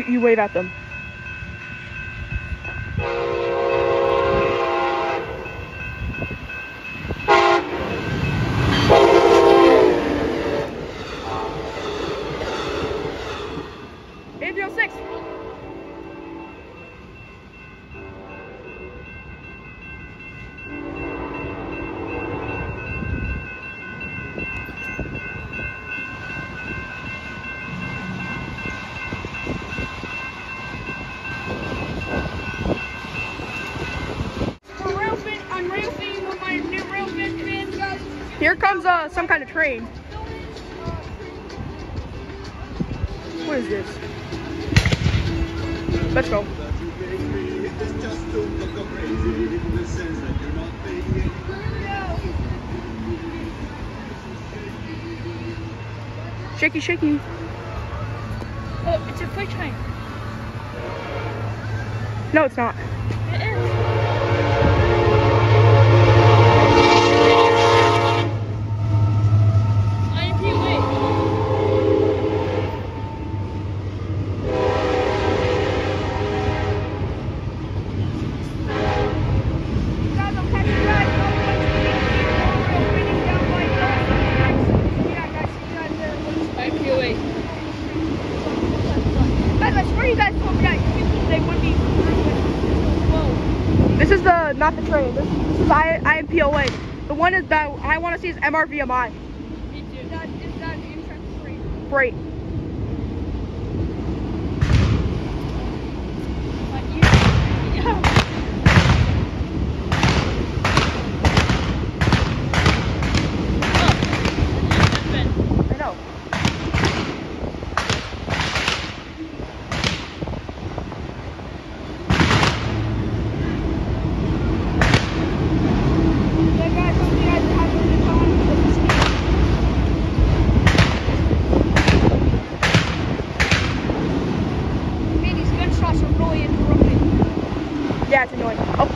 you, you wave at them. was uh, some kind of train. What is this? Let's go. Shaky, shaky. Oh, it's a freight train. No, it's not. trade. This, this is I, IMPOA. The one is that I want to see is MRVMI. Me too. That is that interest free. Great.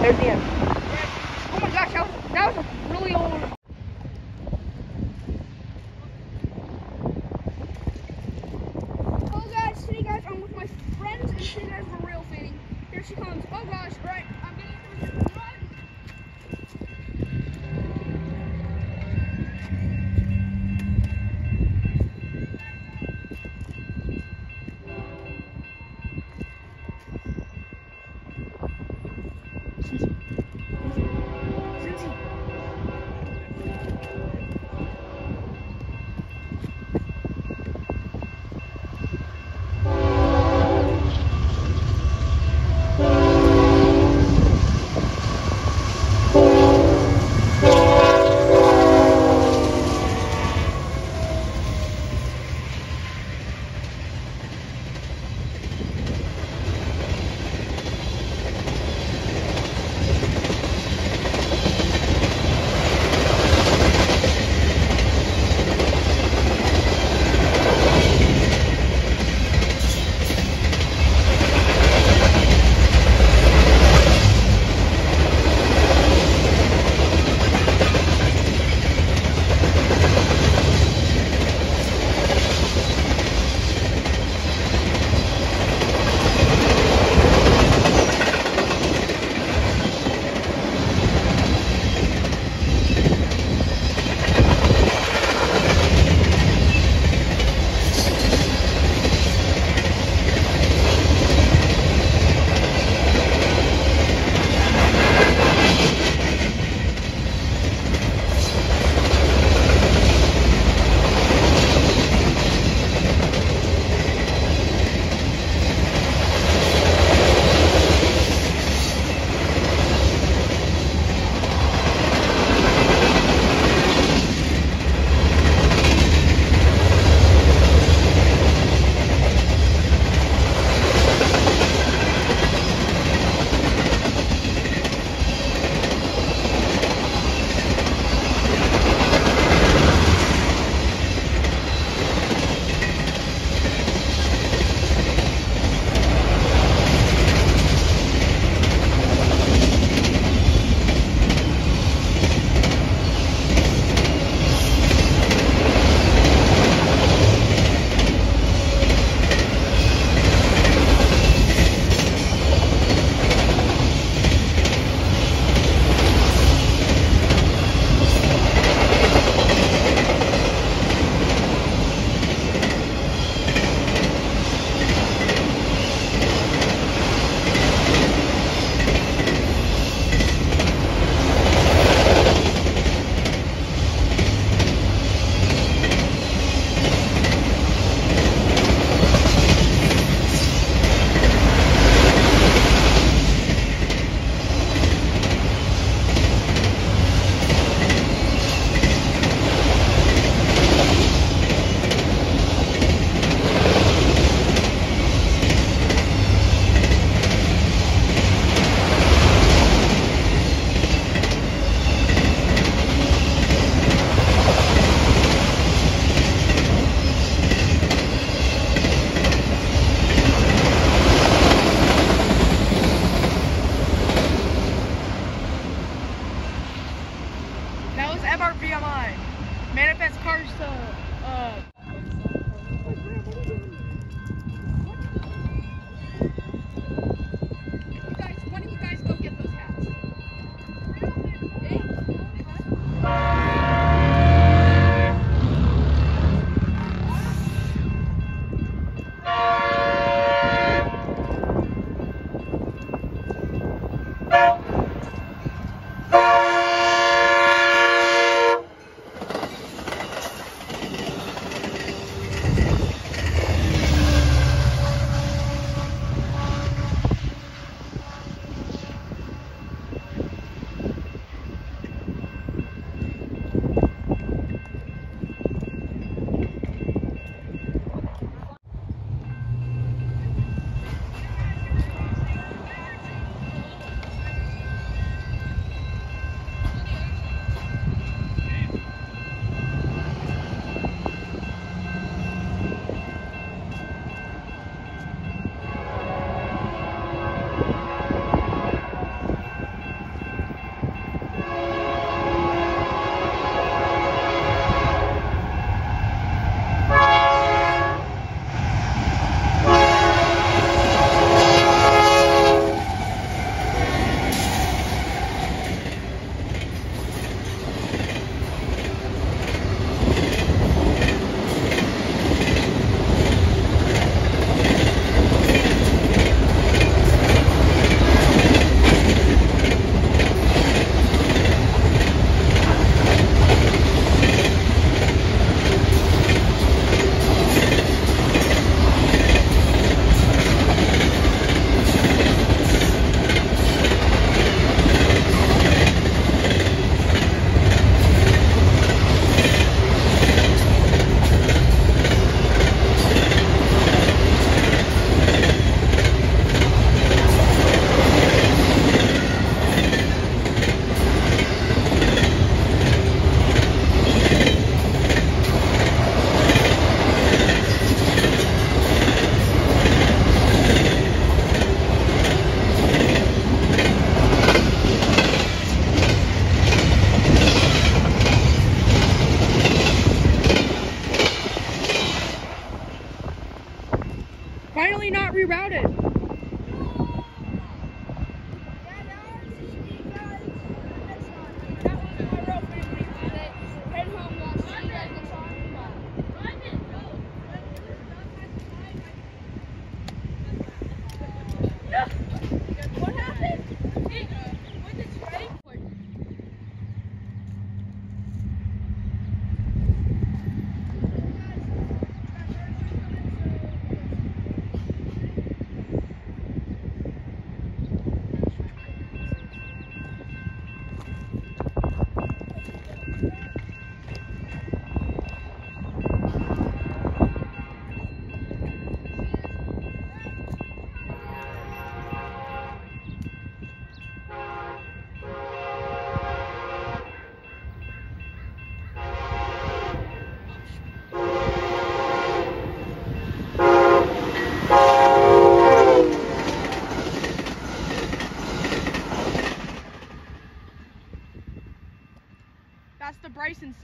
There's the end. MRVMI. Manifest cars to, uh, You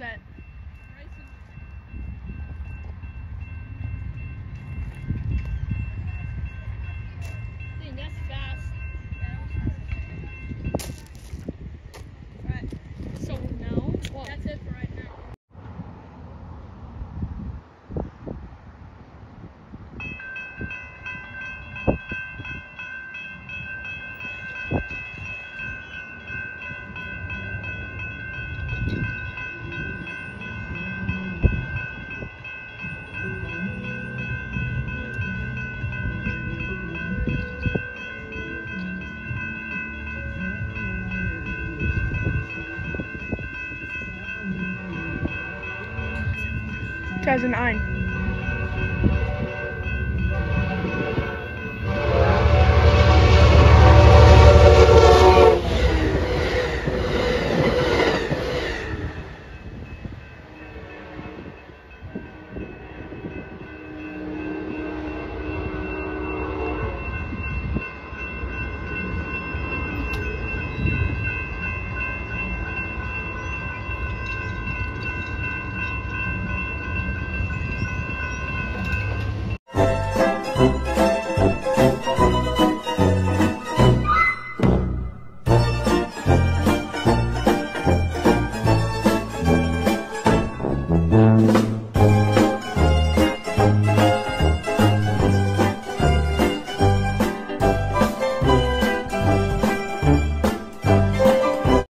set. 2009.